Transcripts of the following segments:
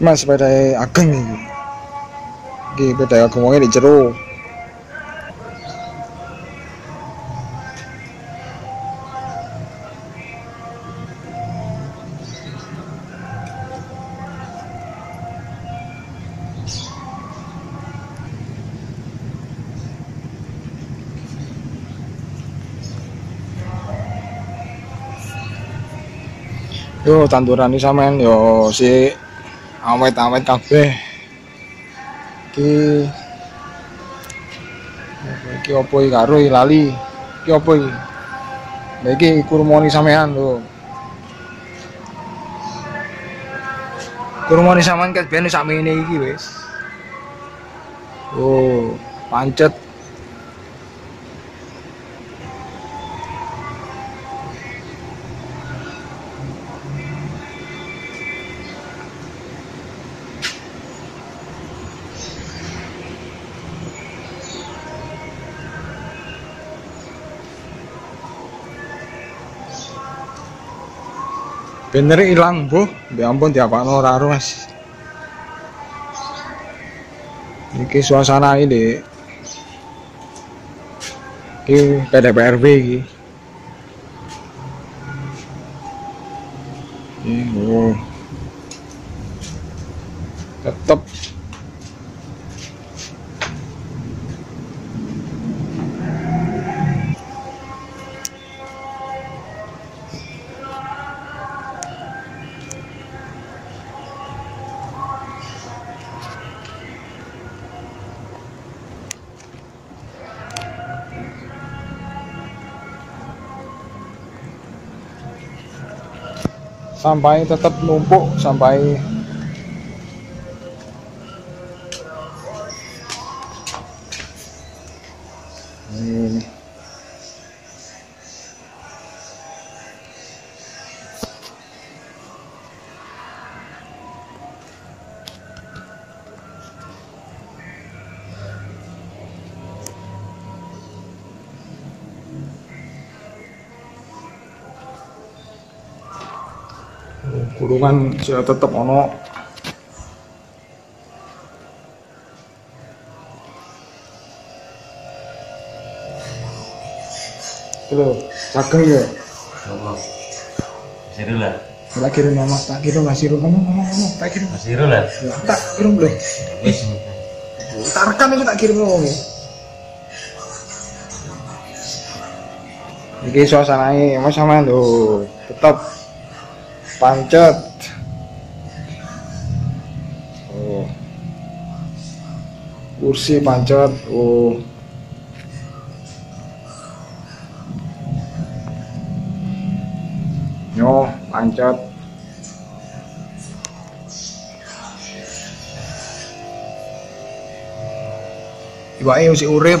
Mas sepeda ageng iki. Iki sepeda ageng wonge di jero. Yo tanduran iki sampean yo si awet-awet kabeh. Iki iki opo iki karo lali. Iki opo iki? Iki kurmoni sampean lho. Kurmoni sampean ket ben sakmene iki wis. Oh, pancet. Bener ilang, Bu. Ya ampun diapakno ora ora, Mas. Iki suasana ini. Iki PDPRB iki. Ini oh. Tetep sampai tetap numpuk sampai Hmm. Kurungan sudah tetap ono Halo, cakeng ya. Allah. Masih lah. Tak kirim mama, tak kirim nggak siru ngomong ngomong ngomong, tak kirim. Masih lah. Ya, tak kirim belum. Wis. Tak rekam itu tak kirim ngomong ya. Iki suasananya mas sama lho, tetap pancet. Oh. Kursi pancet. Oh. Yo, pancet. Iwake mesti urip.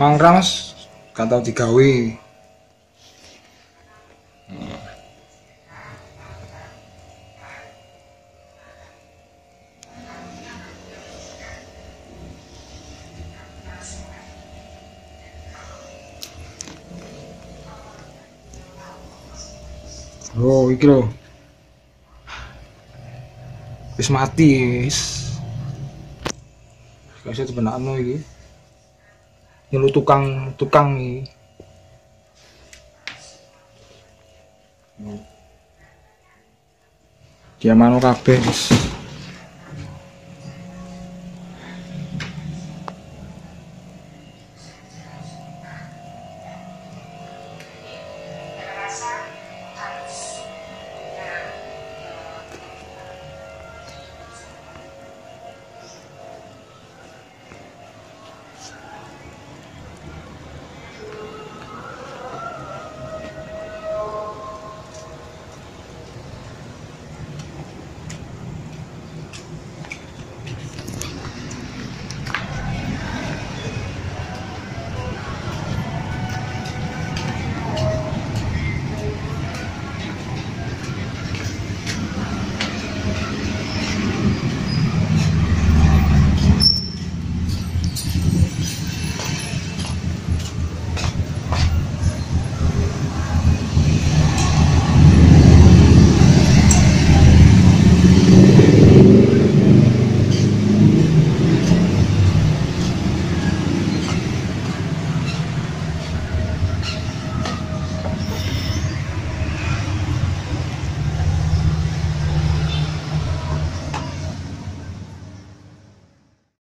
Mangkrak mas, gak tau digawe. Oh, iki lho. Wis mati wis. gak bisa dibenakno iki nyelu tukang tukang iki dia mano kabeh